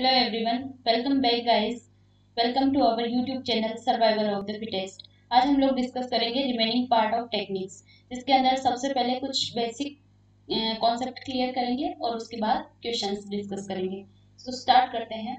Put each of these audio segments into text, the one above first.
Hello everyone, welcome back guys. Welcome to our YouTube channel survivor of the Fittest. आज हम लोग discuss करेंगे remaining part of techniques जिसके अंदर सबसे पहले कुछ बेसिक कॉन्सेप्ट क्लियर करेंगे और उसके बाद क्वेश्चंस डिस्कस करेंगे सो so, स्टार्ट करते हैं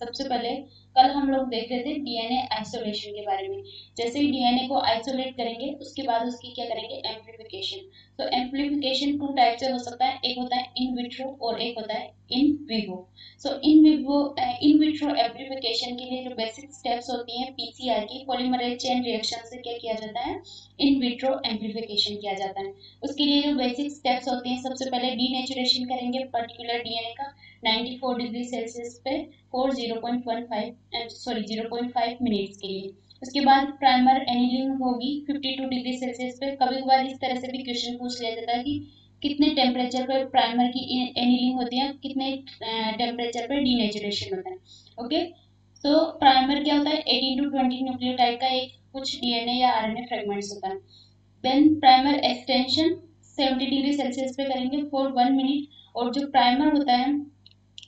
सबसे पहले कल हम लोग देख रहे थे डीएनए आइसोलेशन के बारे में। जैसे ही डीएनए को आइसोलेट करेंगे, उसके बाद उसकी क्या करेंगे? एम्प्लीफिकेशन तो एम्प्लीफिकेशन टू टाइप से हो सकता है। एक होता है इन विट्रो और एक होता है in vivo so in vivo in vitro amplification के लिए जो बेसिक स्टेप्स होती हैं पीसीआर की पॉलीमरेज चेन रिएक्शन से क्या किया जाता है? इन विट्रो एम्प्लीफिकेशन किया जाता है। उसके लिए जो बेसिक स्टेप्स होते हैं, सबसे पहले डीनेचुरेशन करेंगे पर्टिकुलर डीएनए का 94 डिग्री सेल्सियस पे four zero sorry zero point five minutes के लिए। उसके बाद प्राइमर एनिलिंग होगी 52 डिग्री सेल्सियस पे। कभी कभार इस तरह से भी क्वेश्चन पूछ लिया जाता है कि कितने टेम्परेचर पर प्राइमर की एनिलिंग होती है, कितने टेम्परेचर पर डीनेचुरेशन होता है। ओके सो प्राइमर क्या होता है? 18 टू 20 न्यूक्लियोटाइड का एक कुछ डीएनए या आरएनए फ्रेगमेंट्स होता है। Then primer extension 70 degree Celsius पे करेंगे फॉर वन मिनट और जो प्राइमर होता है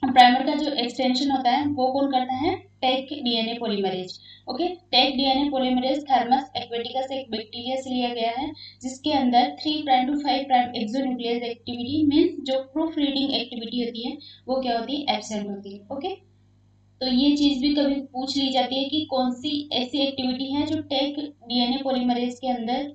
प्राइमर का जो एक्सटेंशन होता है, वो कौन करता है? Taq DNA polymerase okay Taq DNA polymerase Thermus aquaticus एक बैक्टीरिया से लिया गया है, जिसके अंदर three prime to five prime exonuclease activity means जो प्रूफ रीडिंग एक्टिविटी होती है, वो क्या होती है? एबसेंट होती है। ओके तो ये चीज़ भी कभी पूछ ली जाती है कि कौन सी ऐसी एक्टिविटी है जो टेक डीएनए पॉलीमरेज के अंदर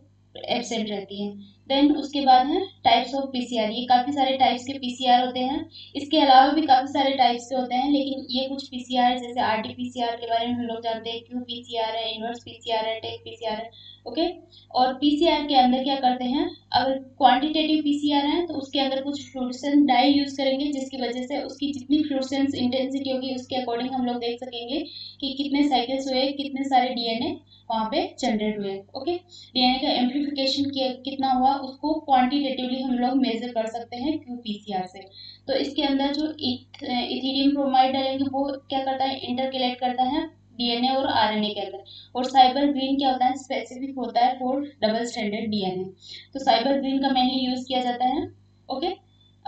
एबसेंट रहती है। देन उसके बाद है टाइप्स ऑफ़ पीसीआर ये काफ़ी सारे टाइप्स के पीसीआर होते हैं। इसके अलावा भी काफ़ी सारे टाइप्स के होते हैं, लेकिन ये कुछ पीसीआर जैसे आर टी पीसीआर के बारे में हम लोग जानते हैं क्यू पीसीआर है इनवर्स पीसीआर है टेक पीसीआर है। ओके और पीसीआर के अंदर क्या करते हैं? अगर क्वांटिटेटिव पीसीआर है तो उसके अंदर कुछ फ्लूसेंस डाई यूज़ करेंगे, जिसकी वजह से उसकी जितनी फ्लूसेंस इंटेंसिटी होगी, उसके अकॉर्डिंग हम लोग देख सकेंगे कि कितने साइकिल्स हुए, कितने सारे डीएनए वहाँ पे जनरेट हुए ओके डीएनए का एम्प्लीफिकेशन कितना हुआ, उसको क्वांटिटेटिवली हम लोग मेजर कर सकते हैं क्यूपीसीआर से। तो इसके अंदर जो इथीरियम ब्रोमाइड डालेंगे, वो क्या करता है? इंटरकेलेट करता है। डीएनए और आरएनए के अंदर। और साइबर ग्रीन क्या होता है? स्पेसिफिक होता है फॉर डबल स्टैंडर्ड डीएनए तो साइबर ग्रीन का मेनली यूज़ किया जाता है। ओके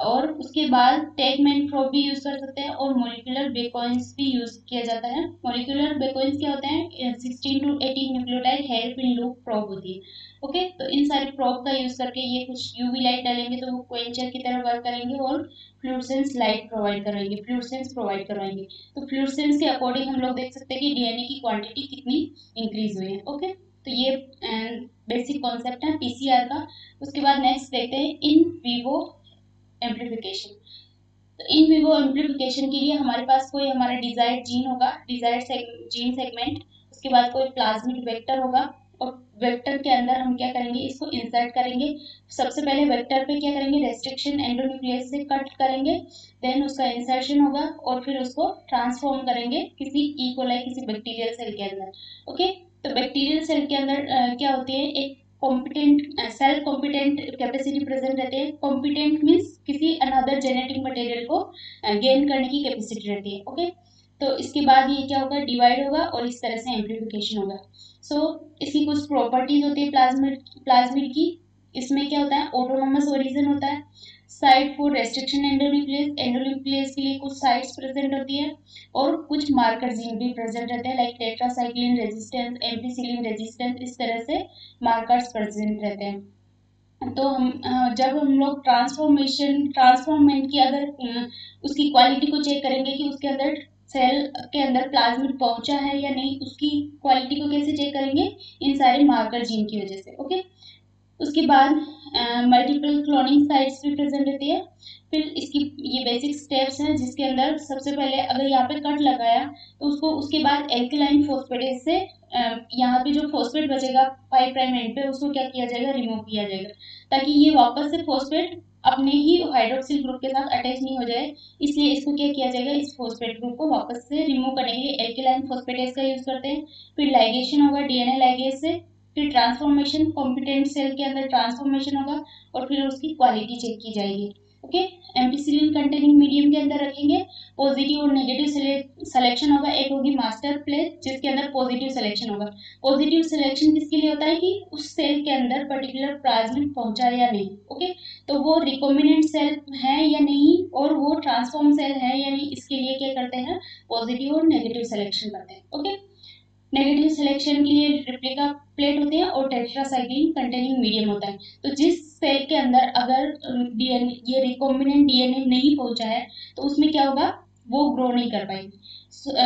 और उसके बाद टैगमेंट प्रोब भी यूज़ कर सकते हैं और मोलिकुलर बेकॉइंस भी यूज़ किया जाता है। मोलिकुलर बेकॉइंस क्या होते हैं? Sixteen to eighteen nucleotide hairpin loop probe होती है। ओके तो इन सारे प्रोब का यूज़ करके ये कुछ यूवी लाइट डालेंगे तो वो क्वेंचर की तरह वर्क करेंगे और फ्लूसेंस लाइट प्रोवाइड करवाएँगे फ्लूसेंस प्रोवाइड करवाएँगे। तो फ्लूसेंस के अकॉर्डिंग हम लोग देख सकते हैं कि डीएनए की क्वांटिटी कितनी इंक्रीज हुई है। ओके तो ये बेसिक कॉन्सेप्ट है पीसीआर का। उसके बाद नेक्स्ट देखते हैं इन वीवो एम्प्लीफिकेशन तो इन विवो एम्प्लीफिकेशन के लिए हमारे पास कोई हमारा डिजायर्ड जीन होगा डिजायर्ड जीन सेगमेंट उसके बाद कोई प्लाज्मिक वेक्टर होगा और वेक्टर के अंदर हम क्या करेंगे इसको इंसर्ट करेंगे। सबसे पहले वेक्टर पे क्या करेंगे रेस्ट्रिक्शन एंडोन्यूक्लियस से कट करेंगे देन उसका इंसर्शन होगा और फिर उसको ट्रांसफॉर्म करेंगे किसी इकोलाई e. किसी बैक्टीरियल सेल के अंदर। ओके तो बैक्टीरियल सेल के अंदर आ, क्या होती है एक competent cells competent capacity present रहते हैं। कॉम्पिटेंट मीन्स किसी अनदर जेनेटिक मटेरियल को गेन uh, करने की कैपेसिटी रहती है ओके तो इसके बाद ये क्या होगा? डिवाइड होगा और इस तरह से एम्प्लीफिकेशन होगा। सो so, इसकी कुछ प्रॉपर्टीज़ होती है प्लाज्मिड प्लाज्मिड की। इसमें क्या होता है? ऑटोनोमस ओरिजन होता है। Site for restriction endonuclease endonuclease के लिए कुछ साइट्स प्रेजेंट होती है और कुछ मार्कर जीन भी प्रेजेंट रहते हैं like tetracycline resistance ampicillin resistance इस तरह से मार्कर्स प्रेजेंट रहते हैं। तो हम जब हम लोग ट्रांसफॉर्मेशन ट्रांसफॉर्मेंट की अगर उसकी क्वालिटी को चेक करेंगे कि उसके अंदर सेल के अंदर प्लाज्मिड पहुँचा है या नहीं, उसकी क्वालिटी को कैसे चेक करेंगे? इन सारे मार्कर जीन की वजह से ओके उसके बाद मल्टीपल क्लोनिंग साइट्स भी प्रेजेंट रहती है। फिर इसकी, ये बेसिक स्टेप्स हैं, जिसके अंदर सबसे पहले अगर यहाँ पे कट लगाया तो उसको, उसके बाद एल्कलाइन फोस्फेटेज से यहाँ पे जो फोस्फेट बचेगा फाइव प्राइम एंड पे, उसको क्या किया जाएगा? रिमूव किया जाएगा। ताकि ये वापस से फोस्फेट अपने ही हाइड्रोक्सिल ग्रुप के साथ अटैच नहीं हो जाए। इसलिए इसको क्या किया जाएगा? इस फोस्फेट ग्रुप को वापस से रिमूव करने के लिए एल्केलाइन फोस्फेटेज का यूज़ करते हैं। फिर लाइगेशन होगा डीएनए लाइगेज से। फिर ट्रांसफॉर्मेशन कॉम्पिटेंट सेल के अंदर ट्रांसफॉर्मेशन होगा और फिर उसकी क्वालिटी चेक की जाएगी। ओके एम्पिसिलिन कंटेनिंग मीडियम के अंदर रखेंगे। पॉजिटिव और नेगेटिव सिलेक्शन होगा। एक होगी मास्टर प्लेट जिसके अंदर पॉजिटिव सिलेक्शन होगा। पॉजिटिव सिलेक्शन किसके लिए होता है कि उस सेल के अंदर पर्टिकुलर प्लाज्मिड पहुँचा या नहीं। ओके तो वो रिकोमिनेंट सेल है या नहीं और वो ट्रांसफॉर्म सेल है या नहीं, इसके लिए क्या करते हैं? पॉजिटिव और नेगेटिव सिलेक्शन करते हैं। ओके नेगेटिव सिलेक्शन के लिए रिप्लिका प्लेट होते हैं और टेट्रासाइक्लिन कंटेनिंग मीडियम होता है। तो जिस सेल के अंदर अगर डीएनए ये रिकॉम्बिनेंट डीएनए नहीं पहुँचा है तो उसमें क्या होगा? वो ग्रो नहीं कर पाएगी।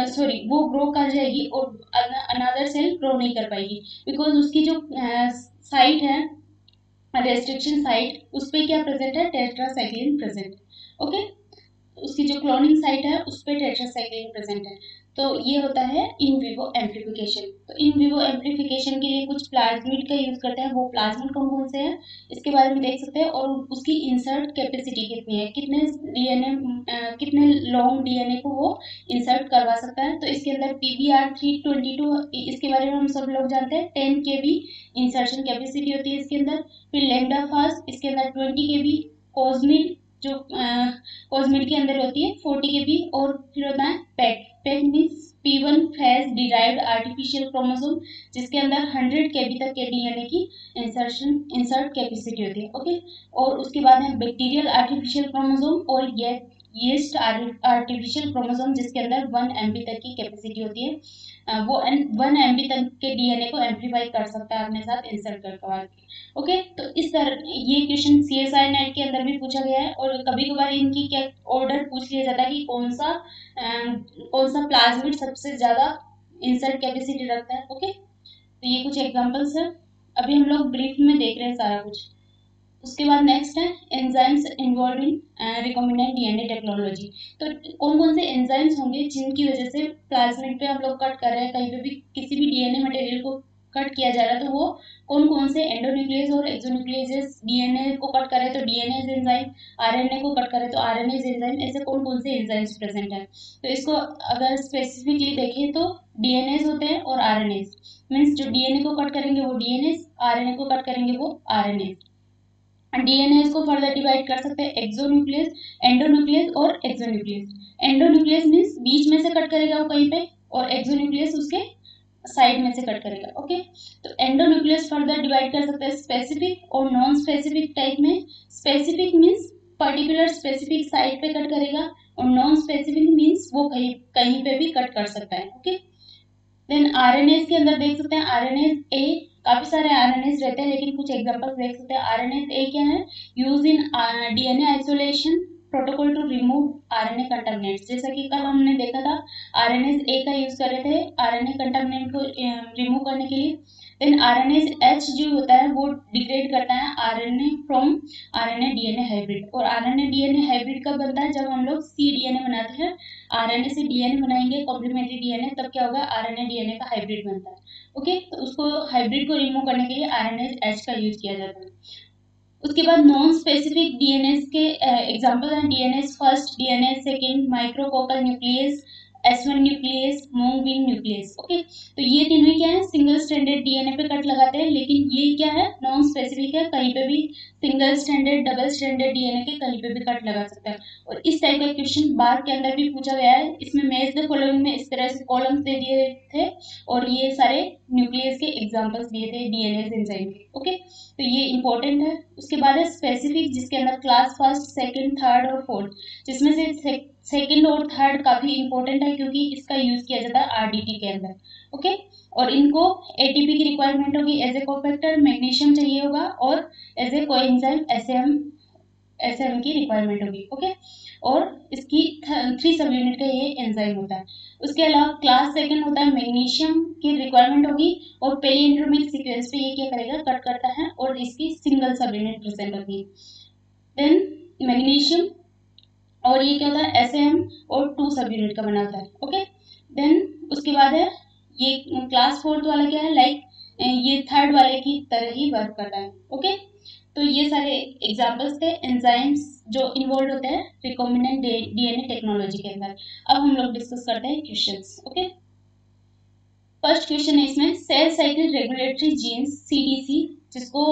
सॉरी वो ग्रो कर जाएगी और अनदर सेल ग्रो नहीं कर पाएगी। बिकॉज़ उसकी जो साइट है रेस्ट्रिक्शन साइट उस पर क्या प्रेजेंट है? टेट्रासाइक्लिन प्रेजेंट ओके उसकी जो क्लोनिंग साइट है, उस पर टेट्रासाइक्लिन प्रेजेंट है। तो ये होता है इन विवो एम्प्लीफिकेशन तो इन विवो एम्प्लीफिकेशन के लिए कुछ प्लाज्मिड का यूज़ करते हैं, वो प्लाज्मिड कौन कौन से हैं। इसके बारे में देख सकते हैं और उसकी इंसर्ट कैपेसिटी कितनी है, कितने डीएनए कितने लॉन्ग डीएनए को वो इंसर्ट करवा सकता है। तो इसके अंदर P V R three twenty two इसके बारे में हम सब लोग जानते हैं ten K B insertion capacity होती है इसके अंदर। फिर लेमडा फास्ट इसके अंदर ट्वेंटी के बी कॉजमिड जो कॉस्मिड के अंदर होती है, फोर्टी के बी और फिर होता है PAC PAC means P one phage derived artificial chromosome जिसके अंदर हंड्रेड के बी तक के डीएनए की इंसर्शन इंसर्ट कैपेसिटी होती है ओके और उसके बाद है बैक्टीरियल आर्टिफिशियल क्रोमोसोम और ये येस्ट आर्टिफिशियल क्रोमोसोम जिसके अंदर वन एम बी तक की कैपेसिटी होती है। वो वन एम तक के डीएनए को एम्पलीफाई कर सकता है अपने साथ इंसर्ट कर के। ओके तो इस तरह, ये question C S I net के अंदर भी पूछा गया है और कभी कभार इनकी क्या ऑर्डर पूछ लिया जाता है कि कौन सा कौन सा प्लाज्मिड सबसे ज़्यादा इंसर्ट कैपेसिटी रखता है। ओके तो ये कुछ एग्जाम्पल्स है। अभी हम लोग ब्रीफ में देख रहे हैं सारा कुछ। उसके बाद नेक्स्ट है enzymes involve in recombinant DNA technology तो कौन कौन से एंजाइम्स होंगे जिनकी वजह से प्लाज्मिड पे हम लोग कट कर रहे हैं? कहीं पे भी किसी भी डीएनए मटेरियल को कट किया जा रहा है तो वो कौन कौन से एंडोन्यूक्लियस और एक्सोन्यूक्लियस डीएनए को कट करे तो डीएनए एंजाइम आरएनए को कट करे तो आरएनए एंजाइम ऐसे कौन कौन से एंजाइम्स प्रेजेंट है? तो इसको अगर स्पेसिफिकली देखें तो डीएनए होते हैं और आरएनए मीन्स जो डीएनए को कट करेंगे वो डीएनए आरएनए को कट करेंगे वो आरएनए डीएनए को फर्दर डिवाइड कर सकते हैं एक्सोन्यूक्लियस एंडोन्यूक्लियस और एक्सोन्यूक्लियस एंडोन्यूक्लियस मीन्स बीच में से कट करेगा वो कहीं पे, और एक्सोन्यूक्लियस उसके साइड में से कट करेगा ओके तो एंडोन्यूक्लियस फर्दर डिवाइड कर सकते हैं स्पेसिफिक और नॉन स्पेसिफिक टाइप में. Specific means particular specific site पे कट करेगा, और नॉन स्पेसिफिक मीन्स वो कहीं कहीं पे भी कट कर सकता है ओके देन आरएनएस के अंदर देख सकते हैं आरएनएस ए काफ़ी सारे आरएनएस रहते हैं, लेकिन कुछ एग्ज़ाम्पल देख सकते हैं। आर एन ए क्या है use in DNA isolation protocol to remove R N A contaminant जैसा कि कल हमने देखा था आर एन एस ए का यूज़ कर रहे थे ए कंटामिनेंट को रिमूव करने के लिए। देन आरएनएस एच जो होता है वो डिग्रेड करता है RNA from RNA DNA hybrid और आरएनए डीएनए हाइब्रिड कब बनता है जब हम लोग सी डीएनए बनाते हैं आरएनए से डीएनए बनाएँगे कॉम्प्लीमेंट्री डीएनए तब क्या होगा आरएनए डीएनए का हाइब्रिड बनता है ओके तो उसको हाइब्रिड को रिमूव करने के लिए आरएनएस एच का यूज़ किया जाता है उसके बाद नॉन स्पेसिफिक डीएनएस के एग्जांपल हैं DNase first DNase second micrococcal nuclease S one nuclease mung bean nuclease okay तो ये तीनों ही क्या है? सिंगल स्टैंडर्ड डीएनए पे कट लगाते हैं, लेकिन ये क्या है? नॉन स्पेसिफिक है, कहीं पे भी single standard double standard DNA के कहीं पे भी कट लगा सकता है। और इस टाइप का क्वेश्चन बाद के अंदर भी पूछा गया है। इसमें मैच द फॉलोइंग में इस तरह से कॉलम्स दे दिए थे, और ये सारे न्यूक्लियस के एग्जाम्पल्स दिए थे डीएनए एंजाइम के ओके तो ये इंपॉर्टेंट है। उसके बाद है स्पेसिफिक जिसके अंदर क्लास फ़र्स्ट सेकेंड थर्ड और फोर्थ जिसमें से सेकंड और थर्ड काफ़ी इंपॉर्टेंट है क्योंकि इसका यूज़ किया जाता है आरडीटी के अंदर ओके और इनको एटीपी की रिक्वायरमेंट होगी एज ए कोफैक्टर मैग्नीशियम चाहिए होगा और as a coenzyme S M की रिक्वायरमेंट होगी ओके और इसकी थ्री सब यूनिट का ये एंजाइम होता है। उसके अलावा क्लास सेकंड होता है मैग्नीशियम की रिक्वायरमेंट होगी और पेलियंड्रोमिक सीक्वेंस पे ये क्या करेगा कट करता है और इसकी सिंगल सब यूनिट प्रेजेंट होगी। देन मैग्नीशियम और ये क्या होता है? एस एम और टू सब यूनिट का बना होता है ओके देन उसके बाद है, ये क्लास फोर्थ वाला क्या है? लाइक ये थर्ड वाले की तरह ही वर्क करता है ओके तो ये सारे एग्जाम्पल्स थे एंजाइम्स जो इन्वॉल्व होते हैं रिकॉम्बिनेंट डीएनए टेक्नोलॉजी के अंदर। अब हम लोग डिस्कस करते हैं क्वेश्चंस ओके फ़र्स्ट क्वेश्चन है इसमें cell cycle regulatory genes CDC जिसको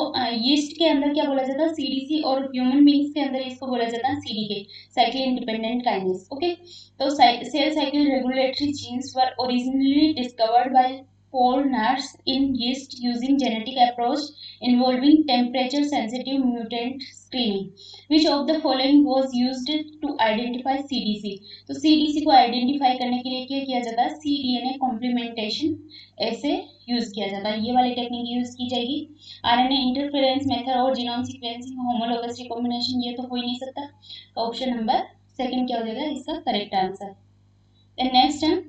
यीस्ट के अंदर क्या बोला जाता है? सीडीसी और ह्यूमन बींग्स के अंदर इसको बोला जाता है CDK cycle independent kinase okay तो cell cycle regulatory genes were originally discovered by for Nurse in yeast using genetic approach involving temperature sensitive mutant screening. Which of the following was used to identify CDC? तो CDC को identify करने के लिए क्या किया जाता है cDNA complementation ऐसे यूज़ किया जाता है ये वाली टेक्निक यूज़ की जाएगी आरएनए इंटरफेरेंस मेथड और जीनोम सीक्वेंसिंग होमोलोगस रिकॉम्बिनेशन ये तो हो ही नहीं सकता ऑप्शन नंबर सेकंड क्या हो जाएगा इसका correct answer then next um,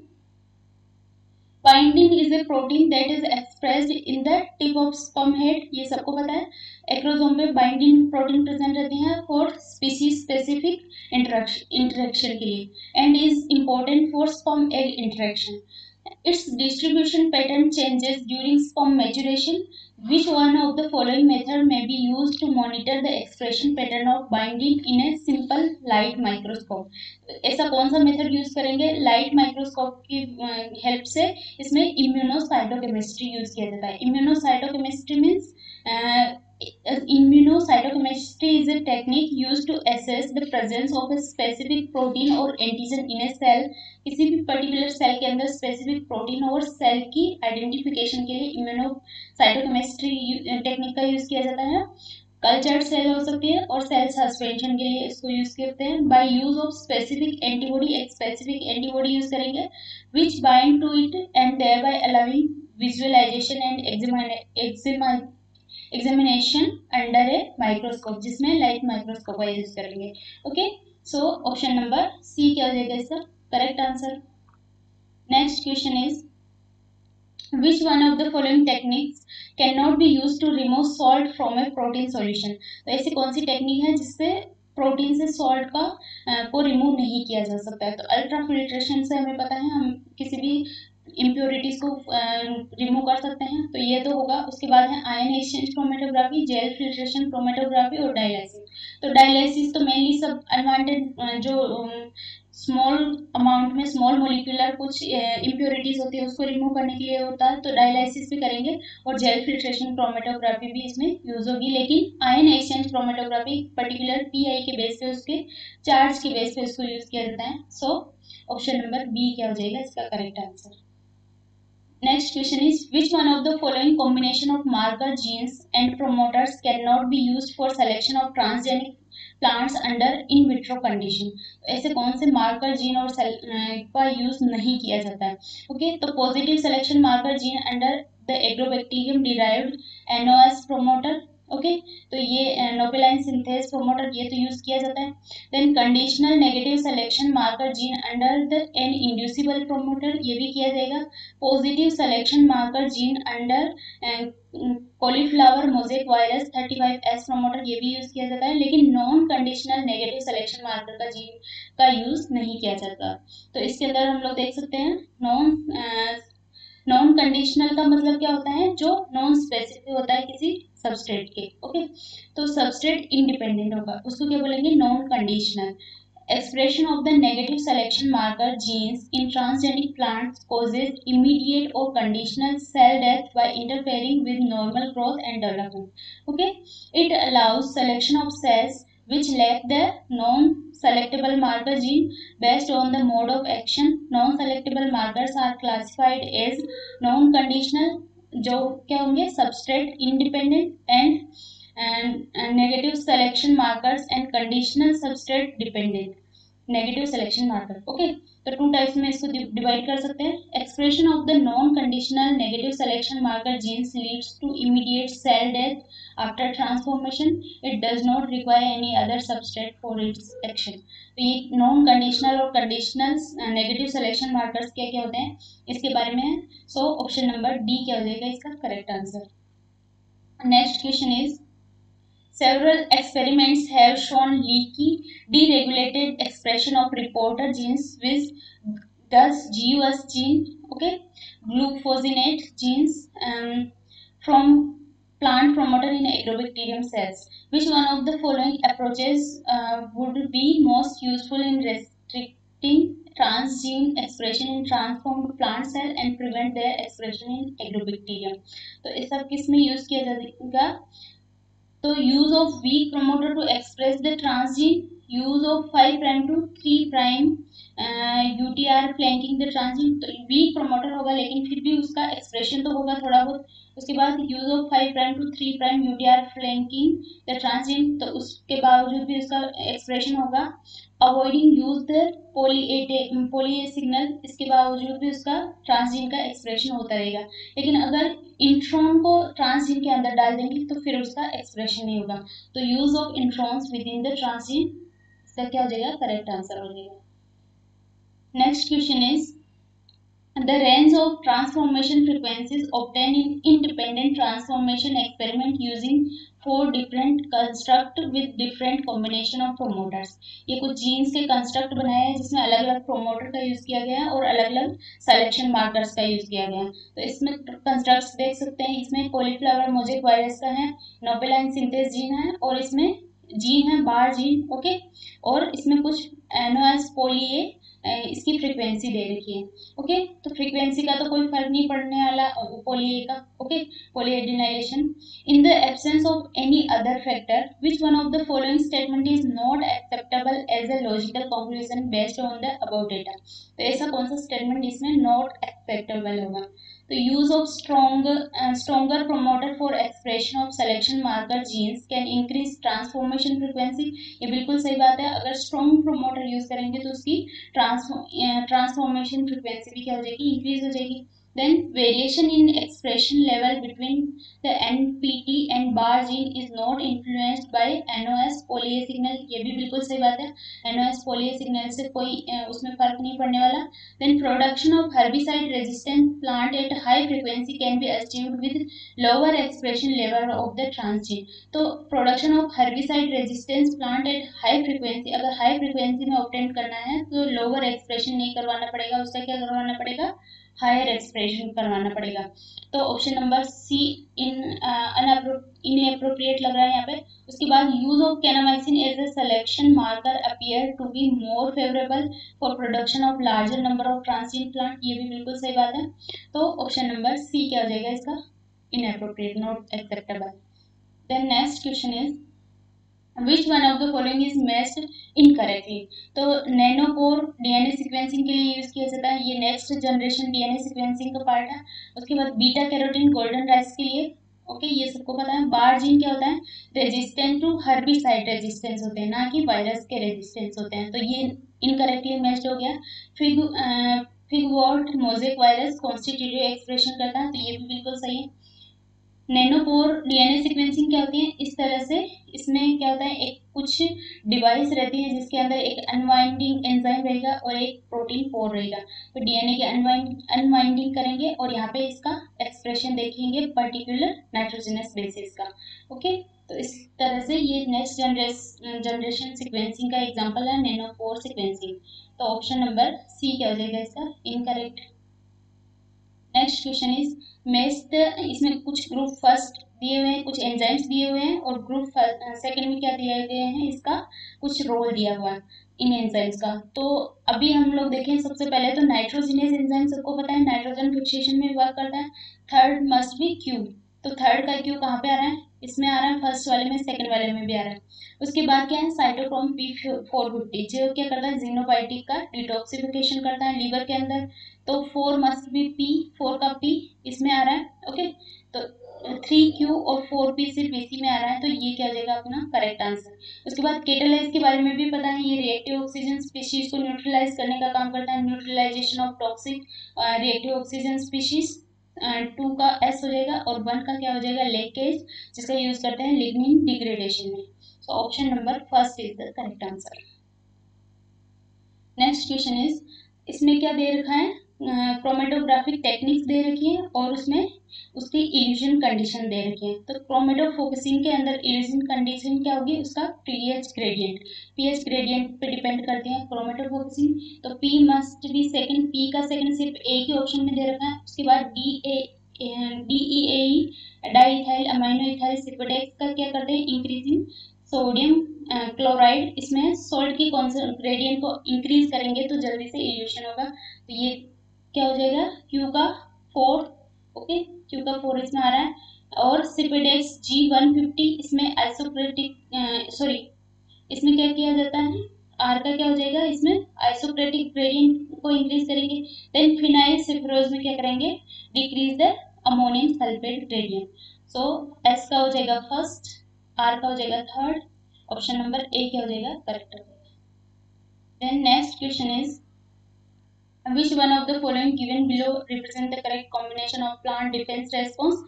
binding is a protein that is expressed in the tip of sperm head ये सबको पता है। एक्रोजोम पे बाइंडिंग प्रोटीन प्रेजेंट रहती हैं फॉर स्पीसीज स्पेसिफिक इंटरेक्शन के लिए and is important for sperm egg interaction its distribution pattern changes during sperm maturation. Which one of the following method may be used to monitor the expression pattern of binding in a simple light microscope? ऐसा कौन सा method use करेंगे light microscope की help से इसमें immunocytochemistry use किया जाता है immunocytochemistry means immunocytochemistry is a technique used to assess the presence of a specific protein or antigen in a cell. किसी भी पर्टिकुलर सेल के अंदर स्पेसिफिक प्रोटीन और सेल की आइडेंटिफिकेशन के लिए इम्यूनोसाइटोकेमिस्ट्री टेक्निक का यूज़ किया जाता है। कल्चर्ड सेल हो सकती है और सेल सस्पेंशन के लिए इसको यूज़ करते हैं। By use of specific antibody एक स्पेसिफिक एंटीबॉडी यूज़ करेंगे which bind to it and thereby allowing visualization and examine examination under a microscope जिसमें लाइट माइक्रोस्कोप का यूज़ करेंगे। Okay so option number C क्या हो जाएगा इसका? Correct answer next question is which one of the following techniques cannot be used to remove salt from a protein solution? तो ऐसी कौन सी टेक्निक है जिससे प्रोटीन से सॉल्ट का को रिमूव नहीं किया जा सकता है? तो अल्ट्रा फिल्ट्रेशन से हमें पता है, हम किसी भी इम्प्योरिटीज को रिमूव कर सकते हैं। तो ये तो होगा। उसके बाद है ion exchange chromatography gel filtration chromatography और डायलिसिस तो डायलिसिस तो मेनली सब एडवांटेज जो स्मॉल अमाउंट में स्मॉल मोलिकुलर कुछ इम्प्योरिटीज होती है, उसको रिमूव करने के लिए होता है। तो डायलिसिस भी करेंगे और जेल फिल्ट्रेशन क्रोमेटोग्राफी भी इसमें यूज़ होगी। लेकिन ion exchange chromatography particular pI के बेस पे उसके चार्ज के बेस पे उसको यूज़ किया जाता है। सो ऑप्शन नंबर बी क्या हो जाएगा? इसका correct answer Next question is which one of the following combination of marker genes and promoters cannot be used for selection of transgenic plants under in vitro condition ऐसे कौन से marker gene और cell का use नहीं किया जाता है okay okay, तो positive selection marker gene under the Agrobacterium derived NOS promoter okay? तो ये नोपेलाइन सिंथेस प्रोमोटर ये तो यूज़ किया जाता है। Then conditional negative selection marker gene under the an inducible promoter ये भी किया जाएगा। Positive selection marker gene under cauliflower mosaic virus 35S promoter ये भी यूज़ किया जाता है। लेकिन non conditional negative selection marker का जीन का यूज़ नहीं किया जाता। तो इसके अंदर हम लोग देख सकते हैं नॉन नॉन कंडीशनल का मतलब क्या होता है जो नॉन स्पेसिफिक होता है किसी सबस्ट्रेट के ओके तो सबस्ट्रेट इंडिपेंडेंट होगा उसको क्या बोलेंगे non conditional expression of the negative selection marker genes in transgenic plants causes immediate or conditional cell death by interfering with normal growth and development okay it allows selection of cells which lack the non-selectable marker gene based on the mode of action. Non-selectable markers are classified as non-conditional जो क्या होंगे and and, and negative selection markers and conditional substrate dependent. Negative selection marker okay तो two types में इसको divide कर सकते हैं. Expression of the non conditional negative selection marker genes leads to immediate cell death after transformation it does not require any other substrate for its action तो ये non conditional और conditional negative selection markers क्या क्या होते हैं? इसके बारे में सो ऑप्शन नंबर डी क्या हो जाएगा इसका? Correct answer next question is Several experiments have shown leaky, deregulated expression of reporter genes with thus GUS gene, okay, glufosinate genes um, from plant promoter in agrobacterium cells. Which one of the following approaches uh, would be most useful in restricting transgene expression in transformed plant cell and prevent their expression in agrobacterium? तो इस सब किस में use किया जाएगा तो use of weak promoter to express the transgene use of five prime to three prime UTR flanking the transit तो weak promoter होगा, लेकिन फिर भी उसका एक्सप्रेशन तो होगा थोड़ा बहुत। उसके बाद use of five prime to three prime UTR flanking the transit तो उसके बावजूद भी उसका एक्सप्रेशन होगा। Avoiding use the poly poly signal इसके बावजूद भी उसका ट्रांसजीन का एक्सप्रेशन होता रहेगा। लेकिन अगर इंट्रॉन को ट्रांसजीन के अंदर डाल देंगे तो फिर उसका एक्सप्रेशन नहीं होगा। तो use of introns within the transgene इसका क्या हो जाएगा? करेक्ट आंसर हो जाएगा। Next question is the range of transformation frequencies obtained in independent transformation experiment using four different construct with different combination of promoters ये कुछ जीन्स के construct बनाए हैं जिसमें अलग अलग प्रोमोटर का यूज़ किया गया है और अलग अलग सिलेक्शन मार्कर्स का यूज़ किया गया है तो इसमें कंस्ट्रक्ट्स देख सकते हैं इसमें कोलीफ्लावर मोजेक वायरस का है नोबेलाइन सिंथेस जीन है और इसमें जीन है बार जीन ओके और इसमें कुछ एनोएस पोलिए इसकी फ्रीक्वेंसी दे रखी है। ओके तो फ्रीक्वेंसी का तो कोई फ़र्क नहीं पड़ने वाला पोलिए का। Okay polyadenylation in the absence of any other factor which one of the following statement is not acceptable as a logical conclusion based on the about data तो ऐसा कौन सा स्टेटमेंट इसमें नॉट एक्सेप्टेबल होगा? The use of strong, uh, stronger promoter for expression of selection marker genes can increase transformation frequency. ये बिल्कुल सही बात है अगर strong promoter use करेंगे तो उसकी transformation frequency भी क्या हो जाएगी increase हो जाएगी Then variation in expression level between the NPT and bar gene is not influenced by NOS polyA signal. ये भी बिल्कुल सही बात है NOS polyA signal से कोई उसमें फ़र्क नहीं पड़ने वाला Then production of herbicide resistant plant at high frequency can be achieved with lower expression level of the transgene. तो production of herbicide resistance plant at high frequency अगर high frequency में obtain करना है तो lower expression नहीं करवाना पड़ेगा उसका क्या करवाना पड़ेगा हायर एक्सप्रेशन करवाना पड़ेगा। तो option number C in inappropriate लग रहा है यहाँ पे। उसके बाद use of kanamycin as a selection marker appear to be more favourable for production of larger number of transgene plant ये भी बिल्कुल सही बात है। तो ऑप्शन नंबर सी क्या हो जाएगा इसका? Inappropriate not acceptable then next question is which one of the following is messed incorrectly तो नैनोपोर डीएनए सीक्वेंसिंग के लिए यूज़ किया जाता है। ये नेक्स्ट जनरेशन डीएनए सीक्वेंसिंग का पार्ट है। उसके बाद बीटा कैरोटीन गोल्डन राइस के लिए। ओके okay, ये सबको पता है। बार जीन क्या होता है? रेजिस्टेंट टू हर्बिसाइड रेजिस्टेंस होते हैं ना कि वायरस के रेजिस्टेंस होते हैं। तो ये इनकरेक्टली मैच्ड हो गया। Fig figwort mosaic virus constitutive expression करता है। तो ये भी बिल्कुल सही है। नैनोपोर डीएनए सीक्वेंसिंग क्या होती है? इस तरह से इसमें क्या होता है? एक कुछ डिवाइस रहती है जिसके अंदर एक अनवाइंडिंग एंजाइम रहेगा और एक प्रोटीन पोर रहेगा। तो डीएनए के अनवाइंड अनवाइंडिंग करेंगे और यहाँ पे इसका एक्सप्रेशन देखेंगे पर्टिकुलर नाइट्रोजनस बेसिस का। ओके तो इस तरह से ये नेक्स्ट जनरेशन सिक्वेंसिंग का एग्ज़ाम्पल है, नैनोपोर सिक्वेंसिंग तो ऑप्शन नंबर सी क्या हो जाएगा इसका? Incorrect next question is matched इसमें कुछ ग्रुप फ़र्स्ट दिए हुए हैं, कुछ एंजाइम्स दिए हुए हैं और ग्रुप सेकंड में क्या दिए गए हैं, इसका कुछ रोल दिया हुआ है इन एंजाइम्स का। तो अभी हम लोग देखें, सबसे पहले तो नाइट्रोजिनेस एंजाइम सबको पता है नाइट्रोजन फिक्सेशन में वर्क करता है। थर्ड मस्ट बी क्यू तो थर्ड का क्यू कहाँ पे आ रहा है? इसमें आ रहा है फ़र्स्ट वाले में सेकंड वाले में भी आ रहा है। उसके बाद क्या है? साइटोक्रोम पी फोर फिफ्टी जो क्या करता है? जीनोबायोटिक का डिटॉक्सिफिकेशन करता है लीवर के अंदर। तो four must be P four का पी इसमें आ रहा है ओके तो थ्री क्यू और फोर पी सिर्फ़ इसी में आ रहा है तो ये क्या हो जाएगा अपना करेक्ट आंसर उसके बाद केटलाइज के बारे में भी पता है ये रिएक्टिव ऑक्सीजन स्पीशीज को न्यूट्रलाइज करने का काम करता है neutralization of toxic reactive oxygen species two का एस हो जाएगा और वन का क्या हो जाएगा लेकेज जिसका यूज़ करते हैं लिग्निन डिग्रेडेशन में. So option number first is the correct answer next question is इसमें क्या दे रखा है? क्रोमेटोग्राफिक टेक्निक्स दे रखी है और उसमें उसकी इल्यूजन कंडीशन दे रखी है। तो क्रोमेटो फोकसिंग के अंदर इल्यूजन कंडीशन क्या होगी? उसका पीएच ग्रेडियंट पीएच ग्रेडियंट पे डिपेंड करते हैं क्रोमेटो फोकसिंग तो P must be second P का सेकंड सिर्फ़ ए के ऑप्शन में दे रखा है। उसके बाद D A D E A diethyl amino ethyl Sephadex का क्या करते हैं? इंक्रीजिंग सोडियम क्लोराइड इसमें सोल्ट की ग्रेडियंट को इंक्रीज करेंगे तो जल्दी से इल्यूशन होगा। तो ये क्या हो जाएगा? क्यू का फोर ओके क्यू का फोर इसमें आ रहा है। और सिपेडेक्स जी वन फिफ्टी इसमें आइसोक्रेटिक सॉरी इसमें क्या किया जाता है? आर का क्या हो जाएगा? इसमें आइसोक्रेटिक ग्रेडियंट को इंक्रीज करेंगे। देन फिनाइल सिफ्रोज में क्या करेंगे? Decrease the ammonium sulphate gradient so S का हो जाएगा फ़र्स्ट आर का हो जाएगा थर्ड ऑप्शन नंबर ए क्या हो जाएगा? करेक्ट हो जाएगा। Then next question is which one of the following given below represent the correct combination of plant defense response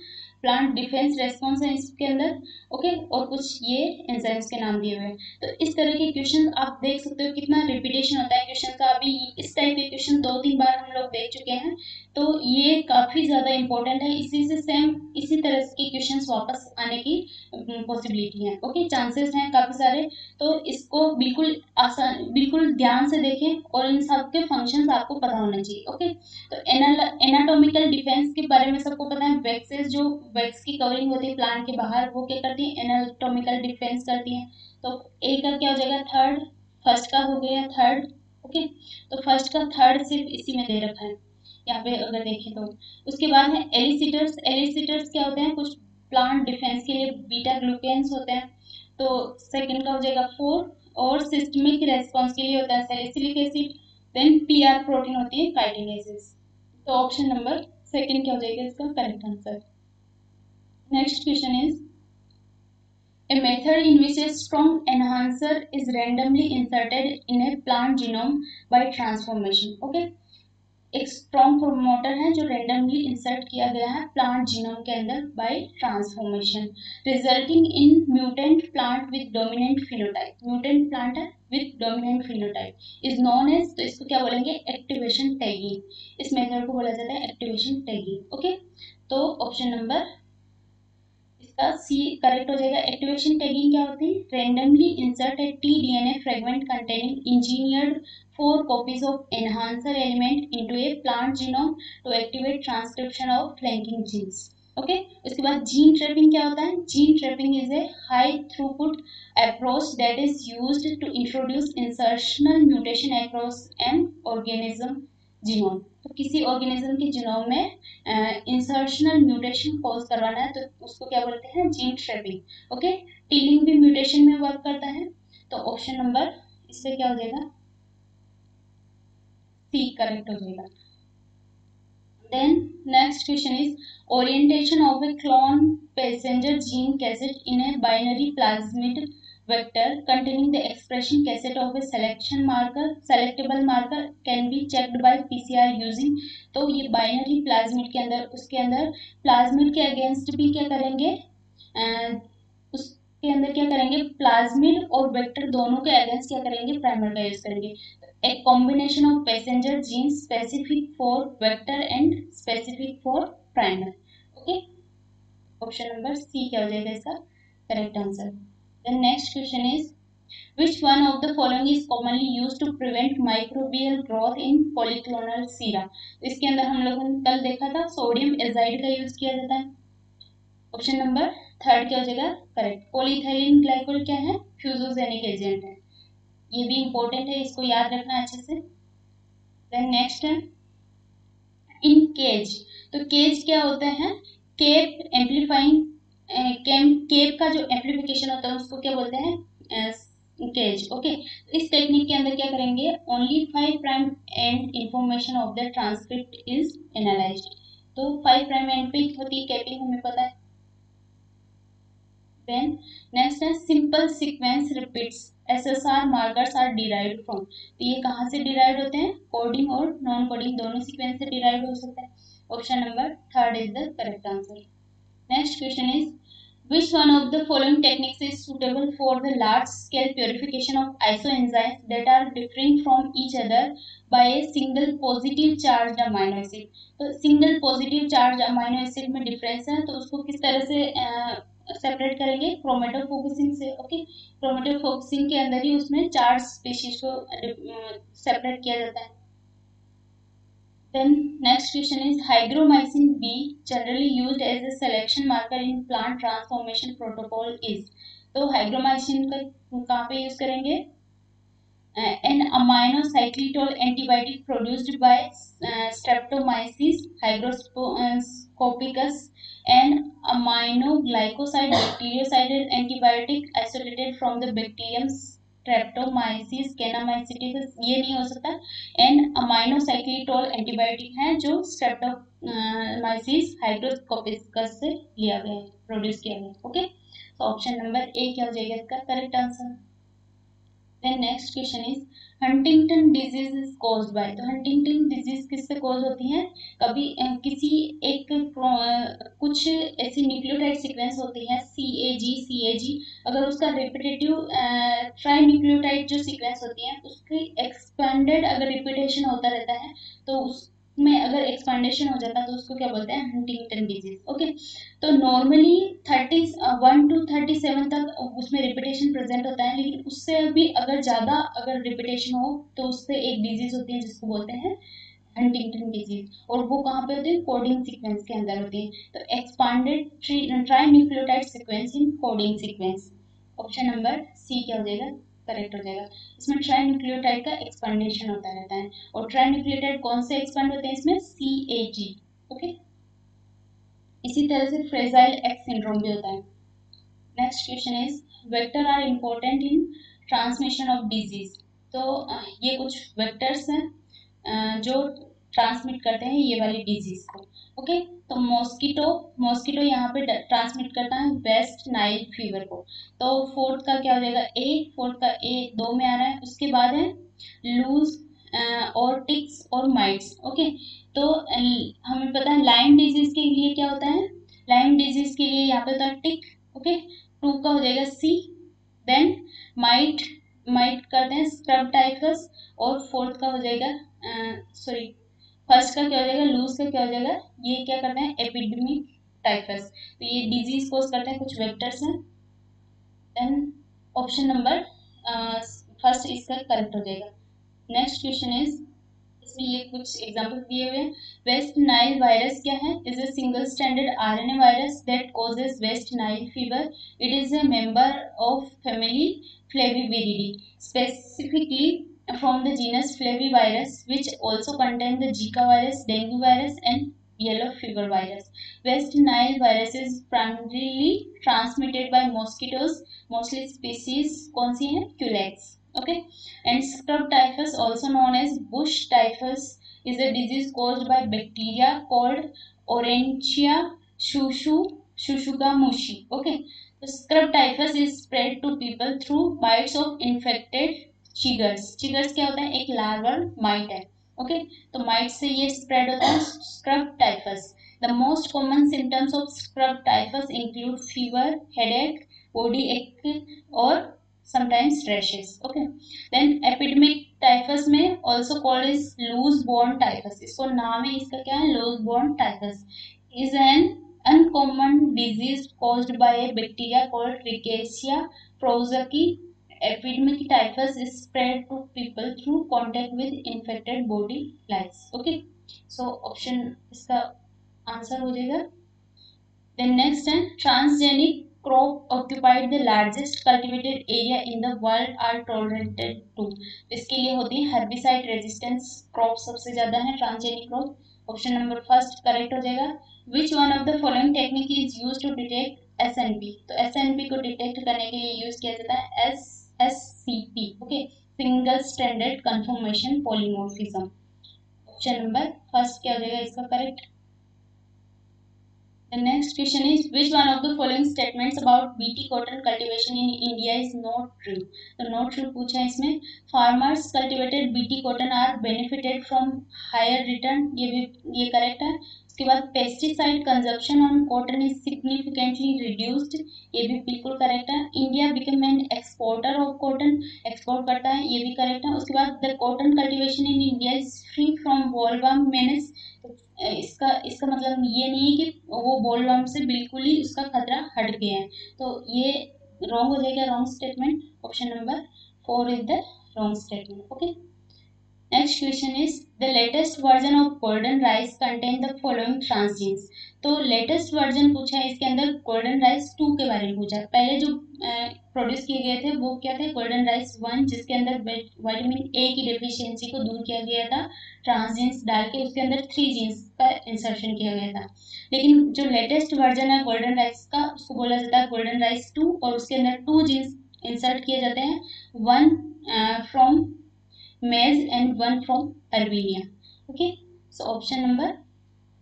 plant defence response है इसके अंदर ओके और कुछ ये एंजाइम्स के नाम दिए हुए हैं। तो इस तरह के क्वेश्चन आप देख सकते हो, कितना रिपीटेशन होता है क्वेश्चन का। अभी इस टाइप के क्वेश्चन दो तीन बार हम लोग देख चुके हैं। तो ये काफ़ी ज़्यादा इंपॉर्टेंट है। इसी से सेम इसी तरह के क्वेश्चन वापस आने की पॉसिबिलिटी है ओके चांसेस हैं काफ़ी सारे। तो इसको बिल्कुल आसान, बिल्कुल ध्यान से देखें और इन सब के फ़ंक्शन आपको पता होना चाहिए ओके तो एनाटोमिकल डिफेंस के बारे में सबको पता है। वैक्सेस जो वैक्स की कवरिंग होती है प्लांट के बाहर, वो क्या करती है? एनाटोमिकल डिफेंस करती हैं। तो ए का क्या हो जाएगा? थर्ड फ़र्स्ट का हो गया थर्ड ओके तो फ़र्स्ट का थर्ड सिर्फ़ इसी में दे रखा है। यहाँ पे अगर देखें तो। उसके बाद है एलिसिटर्स एलिसिटर्स क्या होते हैं? कुछ प्लांट डिफेंस के लिए बीटा ग्लूकेन्स होते हैं। तो सेकंड का हो जाएगा फोर और सिस्टमिक रेस्पॉन्स के लिए होता है salicylic acid then P R protein होती है काइटिनेसिस तो ऑप्शन नंबर सेकंड क्या हो जाएगा इसका? Correct answer Next question is, a method in which a strong enhancer is randomly inserted in a plant genome by transformation. Okay. एक strong promoter है जो रेंडमली इंसर्ट किया गया है प्लांट जीनोम के अंदर by transformation resulting in mutant plant with dominant phenotype mutant plant है with dominant phenotype is known as तो इसको क्या बोलेंगे? एक्टिवेशन टैगिंग इस मेथड को बोला जाता है एक्टिवेशन टैगिंग ओके तो ऑप्शन नंबर इसका सी करेक्ट हो जाएगा। एक्टिवेशन टैगिंग क्या होती है? Randomly insert a T DNA fragment containing engineered four copies of enhancer element into a plant genome to activate transcription of flanking genes okay उसके बाद gene trapping क्या होता है? Gene trapping is a high throughput approach that is used to introduce insertional mutation across an organism genome तो किसी organism के genome में insertional mutation cause करवाना है तो उसको क्या बोलते हैं? जीन ट्रेपिंग ओके टीलिंग भी म्यूटेशन में वर्क करता है। तो ऑप्शन नंबर इससे क्या हो जाएगा? सी करेक्ट हो जाएगा। Then, next question is, orientation of a clone passenger gene cassette in a binary plasmid vector containing the expression cassette of a selection marker selectable marker can be checked by PCR using तो ये binary plasmid के अंदर उसके अंदर plasmid के against भी क्या करेंगे? आ, उसके अंदर क्या करेंगे? प्लाज्मिड और वेक्टर दोनों के अगेंस्ट क्या करेंगे? प्राइमर का यूज़ करेंगे। एक combination of passenger gene specific for vector and specific for primer okay option number C क्या हो जाएगा इसका? Correct answer The next question is, which one of the following is commonly used to prevent microbial growth in polyclonal sera? तो इसके अंदर हम लोगों ने कल देखा था सोडियम एजाइड का यूज़ किया जाता है। ऑप्शन नंबर थर्ड क्या हो जाएगा? करेक्ट पोलीथाइलिन ग्लाइकोल क्या है? फ्यूजोजेनिक एजेंट है। ये भी इंपॉर्टेंट है, इसको याद रखना अच्छे से। देन नेक्स्ट है इन केज तो केज क्या होता है? केप एम्पलीफाइंग केम केप का जो एम्पलीफिकेशन होता है, उसको क्या बोलते हैं? केज ओके इस टेक्निक के अंदर क्या करेंगे? Only five prime end information of the transcript is analyse तो फाइव प्राइम एंड पे होती है कैपिंग हमें पता है? Then, next है, simple sequence repeats. SSR markers are derived from. तो ये कहाँ से डिराइव होते हैं? कोडिंग और नॉन कोडिंग दोनों सीक्वेंस से डिराइव हो सकता है. Option number third is the correct answer Next question is which one of the following techniques is suitable for the large scale purification of isoenzymes that are differing from each other by a single positive charged amino acid तो single positive charged amino acid में difference है तो उसको किस तरह से separate करेंगे क्रोमेटोफोकसिंग से ओके क्रोमेटोफोकसिंग के अंदर ही उसमें चार स्पीशीज को सेपरेट किया जाता है Then next question is hygromycin B generally used as a selection marker in plant transformation protocol is तो hygromycin का कहाँ पे यूज़ करेंगे an aminocyclitol antibiotic produced by uh, streptomyces hygroscopicus and aminoglycoside bactericidal antibiotic isolated from the Streptomyces kanamyceticus ये नहीं हो सकता। And aminocyclitol antibiotic है जो स्ट्रेप्टोमाइसिस हाइड्रोस्कोपिस्कस से लिया गया है प्रोड्यूस किया गया ओके तो ऑप्शन नंबर ए क्या हो जाएगा इसका? Correct answer then next question is Huntington disease is cause by तो हंटिंगटन डिज़ीज़ किससे कॉज होती है? कभी किसी एक कुछ ऐसी न्यूक्लियोटाइड सीक्वेंस होती है C A G C A G अगर उसका रिपीटेटिव ट्राई न्यूक्लियोटाइड जो सीक्वेंस होती है, उसकी एक्सपेंडेड अगर रिपीटेशन होता रहता है तो उस में अगर एक्सपांडेशन हो जाता है तो उसको क्या बोलते हैं? हंटिंगटन डिज़ीज़ ओके तो normally thirty one to thirty seven तक उसमें रिपीटेशन प्रेजेंट होता है, लेकिन उससे भी अगर ज़्यादा अगर रिपीटेशन हो तो उससे एक डिज़ीज़ होती है जिसको बोलते हैं हंटिंगटन डिज़ीज़ और वो कहाँ पे होती है? कोडिंग सीक्वेंस के अंदर होती है। तो expanded trinucleotide sequence in coding sequence option number C क्या हो जाएगा? करेक्ट हो जाएगा। इसमें ट्राई न्यूक्लियोटाइड का एक्सपेंडेशन होता रहता है। और ट्राई न्यूक्लियोटाइड कौन से एक्सपेंड होते हैं इसमें? सी ए जी ओके इसी तरह से फ्रेजाइल एक्स सिंड्रोम भी होता है। Next question is vector are important in transmission of disease तो ये कुछ वेक्टर्स हैं जो ट्रांसमिट करते हैं ये वाली डिज़ीज़ को। ओके तो मॉस्किटो मॉस्किटो यहाँ पे ट्रांसमिट करता है वेस्ट नाइल फीवर को। तो फोर्थ का क्या हो जाएगा? ए फोर्थ का ए दो में आ रहा है। उसके बाद है लूज और टिक्स और माइट्स ओके तो हमें पता है लाइम डिज़ीज़ के लिए क्या होता है? लाइम डिज़ीज़ के लिए यहाँ पे होता है टिक ओके टू का हो जाएगा सी देन माइट माइट करते हैं स्क्रब टाइफस और फोर्थ का हो जाएगा सॉरी फ़र्स्ट का क्या हो जाएगा, लूज का क्या हो जाएगा, ये क्या करते हैं एपिडेमिक टाइफस तो ये डिज़ीज़ कोज करते हैं, कुछ वेक्टर्स हैं। देन ऑप्शन नंबर फ़र्स्ट इसका करेक्ट हो जाएगा। नेक्स्ट क्वेश्चन इज़ इसमें ये कुछ एग्जांपल दिए हुए हैं। वेस्ट नाइल वायरस क्या है? Is a single standard RNA virus that causes West Nile fever it is a member of family Flaviviridae specifically from the genus Flavivirus, which also contain the Zika virus, dengue virus, and yellow fever virus. West Nile virus is primarily transmitted by mosquitoes, mostly species consient culex. Okay, and scrub typhus, also known as bush typhus, is a disease caused by bacteria called Orientia shushu shushugamushi. Okay, so scrub typhus is spread to people through bites of infected chiggers chiggers क्या होता है? एक larval mite है। Okay तो mite से ये spread होता है scrub typhus the most common symptoms of scrub typhus include fever headache body ache और sometimes rashes okay then epidemic typhus में also called is louse borne typhus इसको नाम है इसका क्या? है louse borne typhus is an uncommon disease caused by a bacteria called Rickettsia prowazekii epidemic typhus is spread to people through contact with infected body lice okay so option इसका answer हो जाएगा then next है transgenic crop occupied the largest cultivated area in the world are tolerated to इसके लिए होती है herbicide resistance crop सबसे ज़्यादा है transgenic crop option number first correct हो जाएगा of the following technique is use to detect S N P तो पी को डिटेक्ट करने के लिए यूज़ किया जाता है S SCP. Okay, single stranded conformation polymorphism. Option number first क्या हो जाएगा इसका correct? The next question is which one of the following statements about BT cotton cultivation in India is not true? तो not true पूछा है इसमें farmers cultivated BT cotton are benefited from higher return ये भी ये correct है उसके बाद pesticide consumption on cotton is significantly reduced ये भी बिल्कुल करेक्ट है। India become an exporter of cotton export करता है, ये भी करेक्ट है। उसके बाद the cotton cultivation in India is free from bollworm menace इसका इसका मतलब ये नहीं है कि वो बोलवाम से बिल्कुल ही उसका खतरा हट गया है। तो ये रॉन्ग हो जाएगा wrong statement option number four is the wrong statement okay next question is the latest version of golden rice contain the following transgenes तो लेटेस्ट वर्जन पूछा है, इसके अंदर गोल्डन राइस टू के बारे में पूछा पहले जो प्रोड्यूस किए गए थे, वो क्या थे? गोल्डन राइस वन जिसके अंदर वाइटामिन ए की डिफिशियंसी को दूर किया गया था ट्रांसजीन्स डाल के उसके अंदर थ्री जीन्स का इंसर्शन किया गया था। लेकिन जो लेटेस्ट वर्जन है गोल्डन राइस का, उसको बोला जाता है गोल्डन राइस टू और उसके अंदर टू जीन्स इंसर्ट किए जाते हैं। One from Maize and one from Albania. Okay, so option number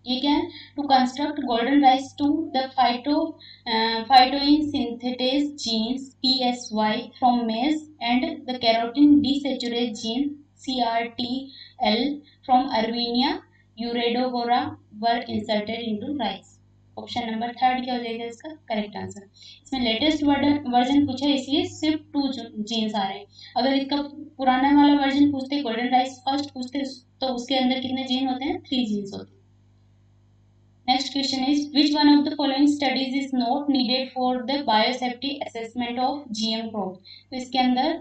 again to construct golden rice to the phyto uh, phytoin synthetase genes PSY from maize and the carotene desaturase gene CRTL from Arvinia uredovora were inserted into rice. Option number third क्या हो जाएगा इसका? Correct answer इसमें latest version पूछा है, इसलिए सिर्फ़ to genes आ रहे हैं। अगर इसका पुराना वाला वर्जन पूछते गोल्डन राइस फ़र्स्ट पूछते तो उसके अंदर कितने जीन होते हैं? थ्री जीन्स होते हैं। Next question is which one of the following studies is not needed for the biosafety assessment of GM crop तो इसके अंदर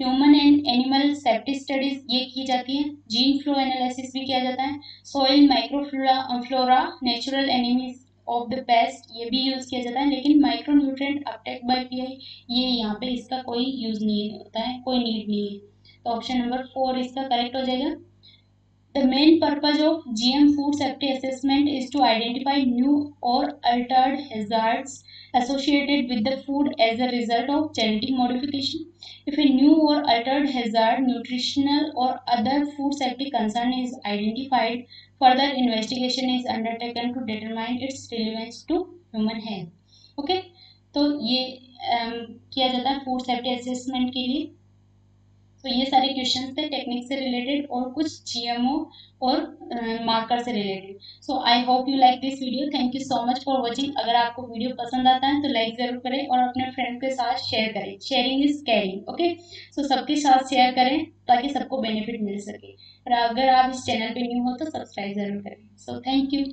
human and animal safety studies ये की जाती है। जीन फ्लो एनालिसिस भी किया जाता है। Soil microflora natural enemies of the pest ये भी यूज़ किया जाता है लेकिन micro nutrient uptake by PI ये यहाँ पे इसका कोई यूज़ नहीं होता है कोई नीड नहीं है तो ऑप्शन नंबर फोर इसका करेक्ट हो जाएगा the main purpose of GM food safety assessment is to identify new और altered hazards associated with the food as a result of genetic modification. If a new or altered hazard, nutritional or other food safety concern is identified, further investigation is undertaken to determine its relevance to human health okay तो ये um, किया जाता है food safety assessment के लिए तो ये सारे क्वेश्चन थे टेक्निक से रिलेटेड और कुछ जीएमओ और मार्कर से related so I hope you like this video thank you so much for watching अगर आपको वीडियो पसंद आता है तो लाइक ज़रूर करें और अपने फ्रेंड के साथ शेयर करें. Sharing is caring okay so सबके साथ शेयर करें ताकि सबको बेनिफिट मिल सके. और अगर आप इस चैनल पे न्यू हो तो सब्सक्राइब ज़रूर करें. So thank you